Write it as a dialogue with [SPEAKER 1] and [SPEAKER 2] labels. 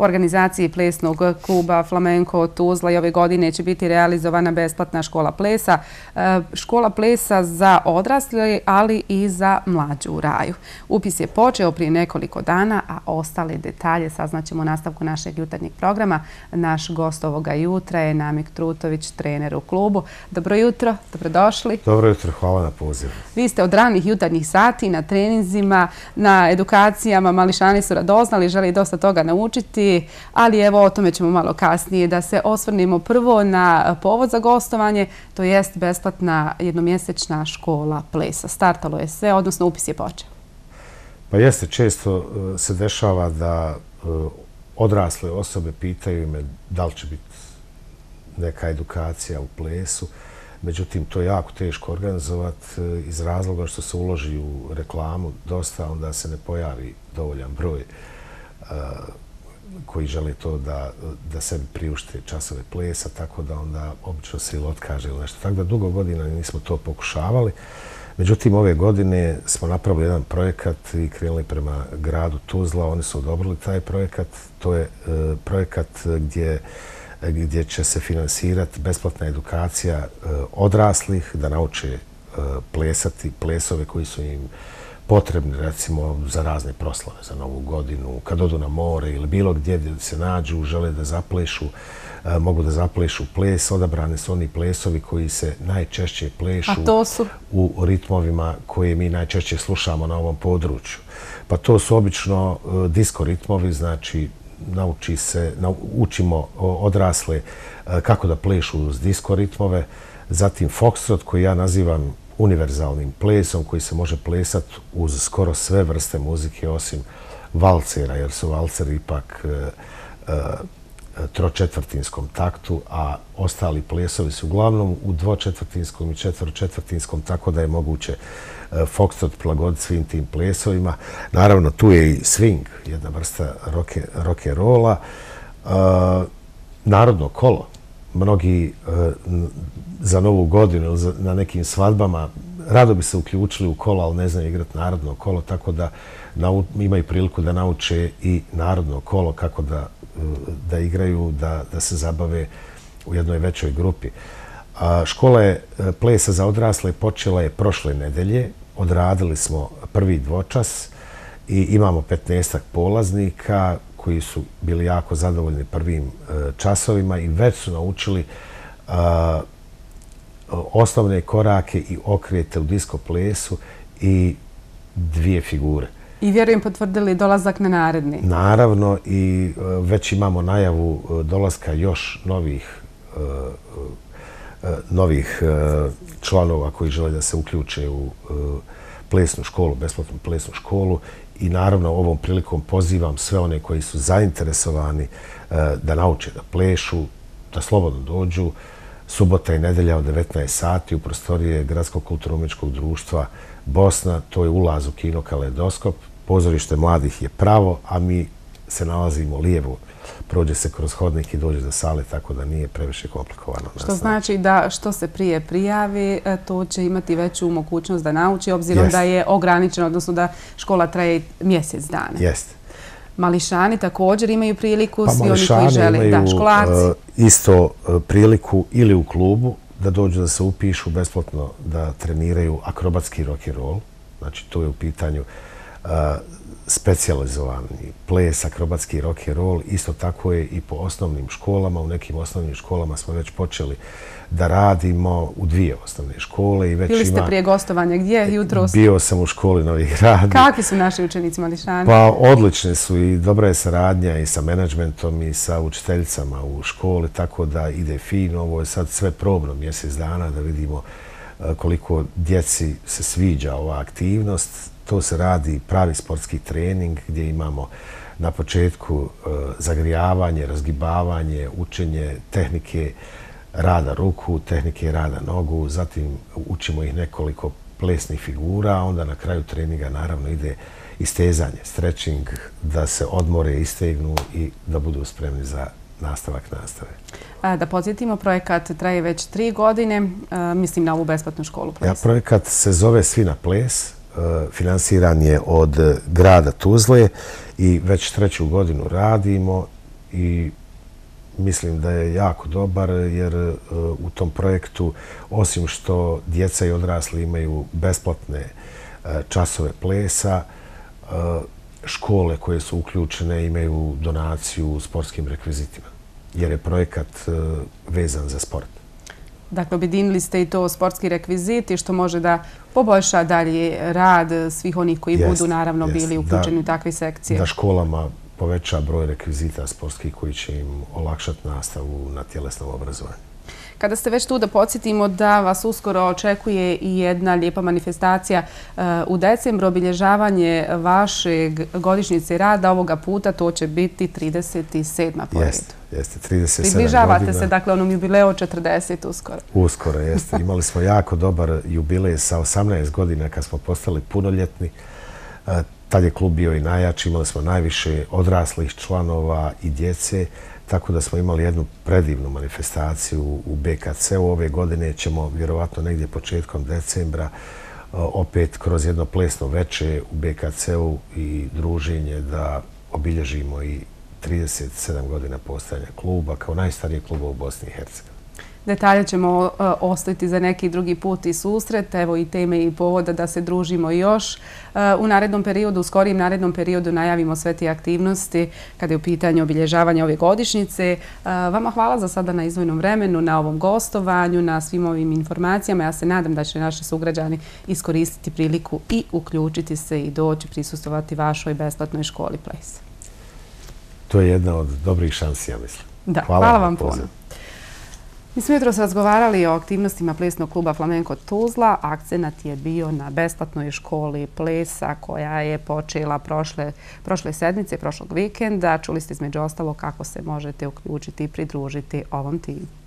[SPEAKER 1] U organizaciji plesnog kluba Flamenko Tuzla i ove godine će biti realizovana besplatna škola plesa. E, škola plesa za odrasle, ali i za mlađu u raju. Upis je počeo prije nekoliko dana, a ostale detalje saznaćemo u nastavku našeg jutarnjeg programa. Naš gost ovoga jutra je Namik Trutović, trener u klubu. Dobro jutro, dobrodošli.
[SPEAKER 2] Dobro jutro, hvala na pozivu.
[SPEAKER 1] Vi ste od ranih jutarnjih sati na treninzima, na edukacijama. Mališani su radoznali, želi dosta toga naučiti, ali evo o tome ćemo malo kasnije. Da se osvrnimo prvo na povod za gostovanje, to jest besplatna jednomjesečna škola plesa. Startalo je sve, odnosno upis je počeo.
[SPEAKER 2] Pa jeste, često e, se dešava da e, odrasle osobe pitaju me da li će biti neka edukacija u plesu. Međutim, to je jako teško organizovati e, iz razloga što se uloži u reklamu dosta, onda se ne pojavi dovoljan broj koji žele to da, da sebi priušte časove plesa, tako da onda obično se ili otkaže ili nešto. Tako da dugo godina nismo to pokušavali. Međutim, ove godine smo napravili jedan projekat i krenuli prema gradu Tuzla. Oni su odobrili taj projekat. To je e, projekat gdje, gdje će se finansirati besplatna edukacija e, odraslih da nauče e, plesati plesove koji su im potrebni recimo za razne proslave, za novu godinu, kad odu na more ili bilo gdje se nađu, žele da zaplešu, e, mogu da zaplešu ples, odabrane su oni plesovi koji se najčešće plešu u ritmovima koje mi najčešće slušamo na ovom području. Pa to su obično e, disko ritmovi, znači nauči se, učimo odrasle e, kako da plešu uz disko ritmove, zatim foxtrot koji ja nazivam univerzalnim plesom koji se može plesati uz skoro sve vrste muzike osim valcera, jer su valceri ipak e, e, tročetvrtinskom taktu, a ostali plesovi su uglavnom u dvočetvrtinskom i četvrčetvrtinskom, tako da je moguće e, foxtrot prilagoditi svim tim plesovima. Naravno, tu je i swing, jedna vrsta rock and. E, narodno kolo, mnogi e, za novu godinu na nekim svadbama rado bi se uključili u kolo, ali ne znaju igrati narodno kolo, tako da imaju priliku da nauče i narodno kolo kako da, e, da igraju, da, da se zabave u jednoj većoj grupi. Škola je e, plesa za odrasle počela je prošle nedelje. Odradili smo prvi dvočas i imamo 15 polaznika koji su bili jako zadovoljni prvim e, časovima i već su naučili e, osnovne korake i okrete u disko plesu i dvije figure.
[SPEAKER 1] I vjerujem potvrdili dolazak na naredni.
[SPEAKER 2] Naravno i e, već imamo najavu dolaska još novih novih članova koji žele da se uključe u plesnu školu, besplatnu plesnu školu i naravno ovom prilikom pozivam sve one koji su zainteresovani eh, da nauče da plešu, da slobodno dođu. Subota i nedelja od 19 sati u prostorije Gradskog kulturno-umičkog društva Bosna, to je ulaz u kino Kaledoskop. Pozorište mladih je pravo, a mi se nalazimo lijevo prođe se kroz hodnik i dođe do sale, tako da nije previše komplikovano.
[SPEAKER 1] Što znači da što se prije prijavi, e, to će imati veću mogućnost da nauči, obzirom da je ograničeno, odnosno da škola traje mjesec dana.
[SPEAKER 2] Jeste.
[SPEAKER 1] Mališani također imaju priliku, pa svi oni koji žele, da, školarci.
[SPEAKER 2] Uh, isto uh, priliku ili u klubu da dođu da se upišu besplatno da treniraju akrobatski rock and roll. Znači, to je u pitanju uh, specializovani ples, akrobatski rock and roll. Isto tako je i po osnovnim školama. U nekim osnovnim školama smo već počeli da radimo u dvije osnovne škole. I već
[SPEAKER 1] Bili ste prije gostovanja gdje jutro?
[SPEAKER 2] Bio sam u školi Novi Grad.
[SPEAKER 1] Kakvi su naši učenici Mališani?
[SPEAKER 2] Pa odlični su i dobra je saradnja i sa menadžmentom i sa učiteljicama u školi, tako da ide fino. Ovo je sad sve probno mjesec dana da vidimo E, koliko djeci se sviđa ova aktivnost. To se radi pravi sportski trening gdje imamo na početku e, zagrijavanje, razgibavanje, učenje tehnike rada ruku, tehnike rada nogu, zatim učimo ih nekoliko plesnih figura, a onda na kraju treninga naravno ide istezanje, stretching, da se odmore, istegnu i da budu spremni za nastavak nastave.
[SPEAKER 1] Da podsjetimo, projekat traje već tri godine, mislim na ovu besplatnu školu plesa.
[SPEAKER 2] Ja, projekat se zove Svi na ples, finansiran je od grada Tuzle i već treću godinu radimo i mislim da je jako dobar jer e, u tom projektu, osim što djeca i odrasli imaju besplatne e, časove plesa, e, škole koje su uključene imaju donaciju u sportskim rekvizitima, jer je projekat vezan za sport.
[SPEAKER 1] Dakle, objedinili ste i to sportski rekviziti što može da poboljša dalje rad svih onih koji budu naravno bili uključeni u takve sekcije.
[SPEAKER 2] Da školama poveća broj rekvizita sportskih koji će im olakšati nastavu na tjelesnom obrazovanju.
[SPEAKER 1] Kada ste već tu da podsjetimo da vas uskoro očekuje i jedna lijepa manifestacija uh, u decembru, obilježavanje vašeg godišnjice rada ovoga puta, to će biti 37. pored.
[SPEAKER 2] Jeste, jeste, 37
[SPEAKER 1] Približavate se, dakle, onom jubileo 40 uskoro.
[SPEAKER 2] Uskoro, jeste. Imali smo jako dobar jubilej sa 18 godina kad smo postali punoljetni. Uh, tad je klub bio i najjači, imali smo najviše odraslih članova i djece, tako da smo imali jednu predivnu manifestaciju u BKC. U ove godine ćemo vjerovatno negdje početkom decembra e, opet kroz jedno plesno veče u BKC-u i druženje da obilježimo i 37 godina postojanja kluba kao najstarije kluba u Bosni i Hercegovini.
[SPEAKER 1] Detalje ćemo e, ostaviti za neki drugi put i susret. Evo i teme i povoda da se družimo još. E, u narednom periodu, u skorijem narednom periodu najavimo sve te aktivnosti kada je u pitanju obilježavanja ove godišnjice. E, vama hvala za sada na izvojnom vremenu, na ovom gostovanju, na svim ovim informacijama. Ja se nadam da će naši sugrađani iskoristiti priliku i uključiti se i doći prisustovati vašoj besplatnoj školi Place.
[SPEAKER 2] To je jedna od dobrih šansi, ja mislim.
[SPEAKER 1] Da, hvala vam puno. Mi smo jutro razgovarali o aktivnostima plesnog kluba Flamenko Tuzla. Akcenat je bio na besplatnoj školi plesa koja je počela prošle, prošle sedmice, prošlog vikenda. Čuli ste između ostalo kako se možete uključiti i pridružiti ovom timu.